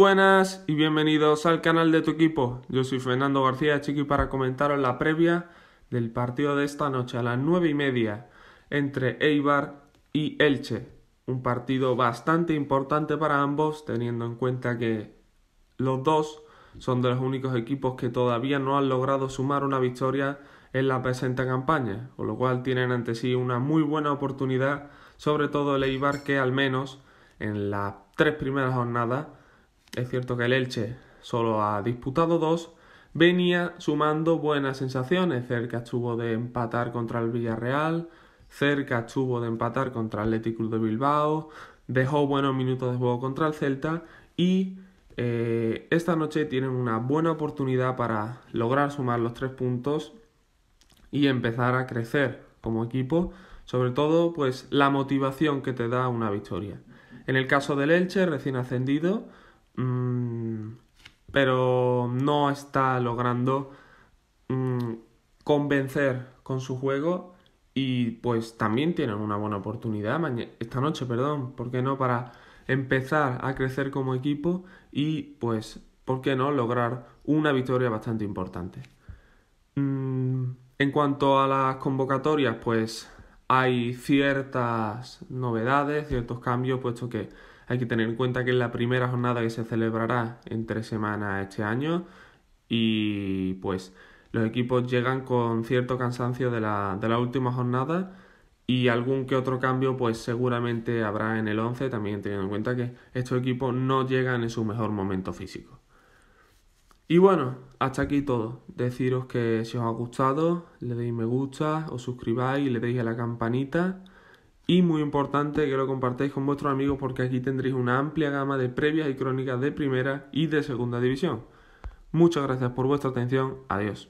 buenas y bienvenidos al canal de tu equipo. Yo soy Fernando García Chiqui para comentaros la previa del partido de esta noche a las 9 y media entre Eibar y Elche. Un partido bastante importante para ambos teniendo en cuenta que los dos son de los únicos equipos que todavía no han logrado sumar una victoria en la presente campaña, con lo cual tienen ante sí una muy buena oportunidad, sobre todo el Eibar que al menos en las tres primeras jornadas es cierto que el Elche solo ha disputado dos, venía sumando buenas sensaciones. Cerca estuvo de empatar contra el Villarreal, cerca estuvo de empatar contra el Atlético de Bilbao, dejó buenos minutos de juego contra el Celta. Y eh, esta noche tienen una buena oportunidad para lograr sumar los tres puntos y empezar a crecer como equipo, sobre todo pues la motivación que te da una victoria. En el caso del Elche, recién ascendido, pero no está logrando mm, convencer con su juego y pues también tienen una buena oportunidad esta noche, perdón, ¿por qué no? Para empezar a crecer como equipo y pues, ¿por qué no? Lograr una victoria bastante importante. Mm, en cuanto a las convocatorias, pues hay ciertas novedades, ciertos cambios, puesto que hay que tener en cuenta que es la primera jornada que se celebrará entre semanas este año y pues los equipos llegan con cierto cansancio de la, de la última jornada y algún que otro cambio pues seguramente habrá en el 11 también teniendo en cuenta que estos equipos no llegan en su mejor momento físico. Y bueno, hasta aquí todo. Deciros que si os ha gustado, le deis me gusta, os suscribáis, le deis a la campanita y muy importante que lo compartáis con vuestros amigos porque aquí tendréis una amplia gama de previas y crónicas de primera y de segunda división. Muchas gracias por vuestra atención. Adiós.